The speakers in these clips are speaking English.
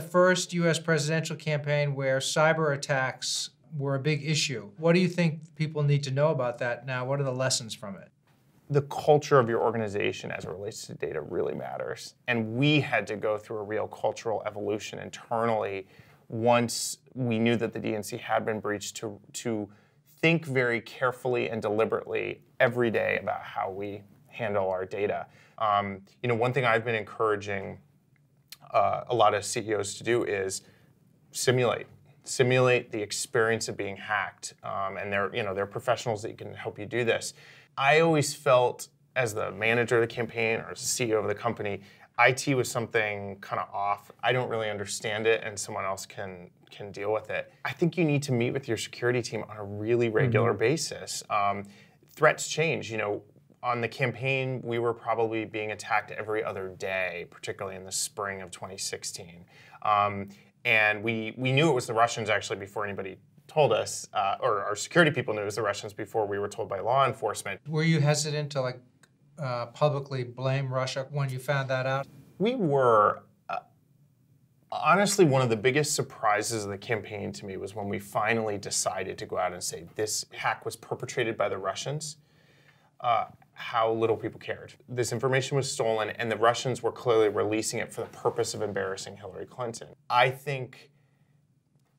first U.S. presidential campaign where cyber attacks were a big issue. What do you think people need to know about that now? What are the lessons from it? the culture of your organization as it relates to data really matters. And we had to go through a real cultural evolution internally once we knew that the DNC had been breached to, to think very carefully and deliberately every day about how we handle our data. Um, you know, one thing I've been encouraging uh, a lot of CEOs to do is simulate simulate the experience of being hacked. Um, and they're, you know, they're professionals that can help you do this. I always felt as the manager of the campaign or as the CEO of the company, IT was something kind of off. I don't really understand it, and someone else can can deal with it. I think you need to meet with your security team on a really regular mm-hmm. basis. Um, threats change. You know, on the campaign, we were probably being attacked every other day, particularly in the spring of 2016. Um, and we we knew it was the Russians actually before anybody told us, uh, or our security people knew it was the Russians before we were told by law enforcement. Were you hesitant to like uh, publicly blame Russia when you found that out? We were. Uh, honestly, one of the biggest surprises of the campaign to me was when we finally decided to go out and say this hack was perpetrated by the Russians. How little people cared. This information was stolen, and the Russians were clearly releasing it for the purpose of embarrassing Hillary Clinton. I think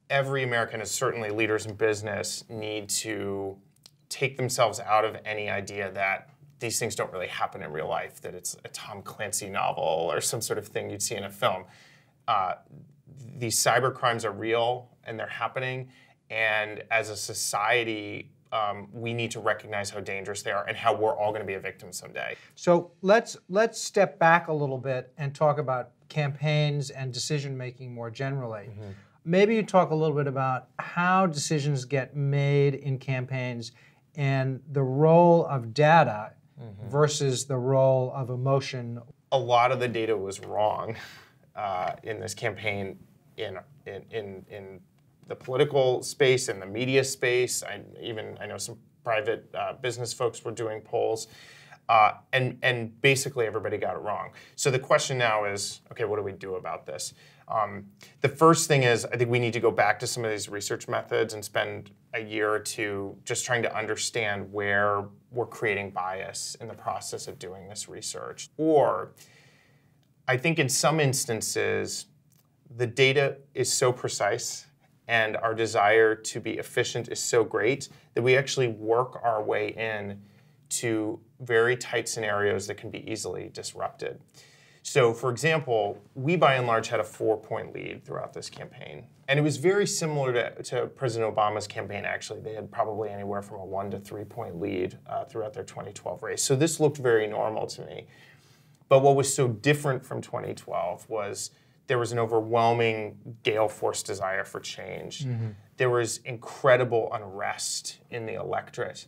every American, and certainly leaders in business, need to take themselves out of any idea that these things don't really happen in real life, that it's a Tom Clancy novel or some sort of thing you'd see in a film. Uh, these cyber crimes are real and they're happening. And as a society, um, we need to recognize how dangerous they are and how we're all going to be a victim someday. So let's let's step back a little bit and talk about campaigns and decision making more generally. Mm-hmm. Maybe you talk a little bit about how decisions get made in campaigns and the role of data mm-hmm. versus the role of emotion. A lot of the data was wrong uh, in this campaign in, in, in, in the political space and the media space. I even I know some private uh, business folks were doing polls. Uh, and, and basically everybody got it wrong. So the question now is, okay, what do we do about this? Um, the first thing is, I think we need to go back to some of these research methods and spend a year or two just trying to understand where we're creating bias in the process of doing this research. Or I think in some instances, the data is so precise and our desire to be efficient is so great that we actually work our way in to very tight scenarios that can be easily disrupted. So, for example, we by and large had a four point lead throughout this campaign. And it was very similar to, to President Obama's campaign, actually. They had probably anywhere from a one to three point lead uh, throughout their 2012 race. So, this looked very normal to me. But what was so different from 2012 was there was an overwhelming gale force desire for change. Mm-hmm. There was incredible unrest in the electorate.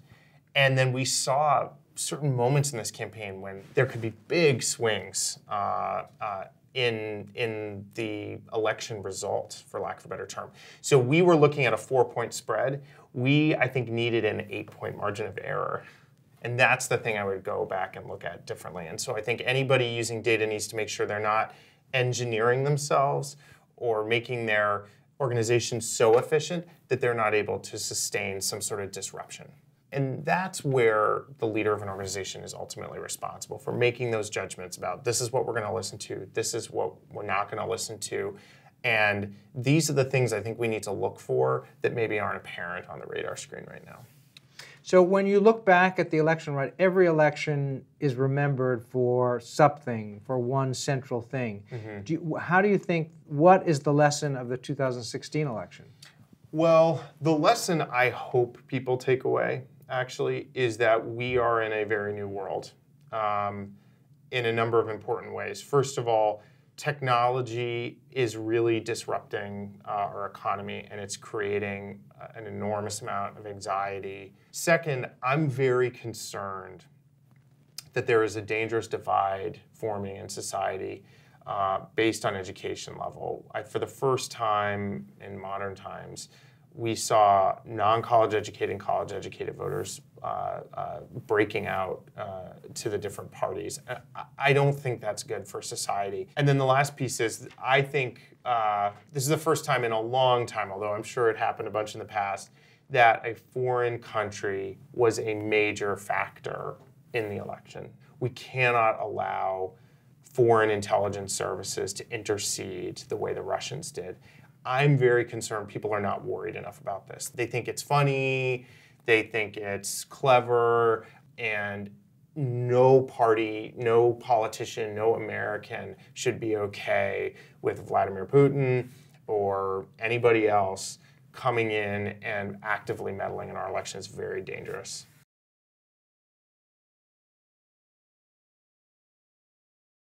And then we saw certain moments in this campaign when there could be big swings uh, uh, in in the election result, for lack of a better term. So we were looking at a four-point spread. We, I think, needed an eight-point margin of error. And that's the thing I would go back and look at differently. And so I think anybody using data needs to make sure they're not engineering themselves or making their organization so efficient that they're not able to sustain some sort of disruption. And that's where the leader of an organization is ultimately responsible for making those judgments about this is what we're going to listen to, this is what we're not going to listen to. And these are the things I think we need to look for that maybe aren't apparent on the radar screen right now. So when you look back at the election, right, every election is remembered for something, for one central thing. Mm-hmm. Do you, how do you think, what is the lesson of the 2016 election? Well, the lesson I hope people take away actually is that we are in a very new world um, in a number of important ways. First of all, technology is really disrupting uh, our economy and it's creating uh, an enormous amount of anxiety. Second, I'm very concerned that there is a dangerous divide forming in society uh, based on education level. I, for the first time in modern times, we saw non-college educated and college educated voters uh, uh, breaking out uh, to the different parties. I don't think that's good for society. And then the last piece is I think uh, this is the first time in a long time, although I'm sure it happened a bunch in the past, that a foreign country was a major factor in the election. We cannot allow foreign intelligence services to intercede the way the Russians did. I'm very concerned people are not worried enough about this. They think it's funny, they think it's clever, and no party, no politician, no American should be okay with Vladimir Putin or anybody else coming in and actively meddling in our election is very dangerous.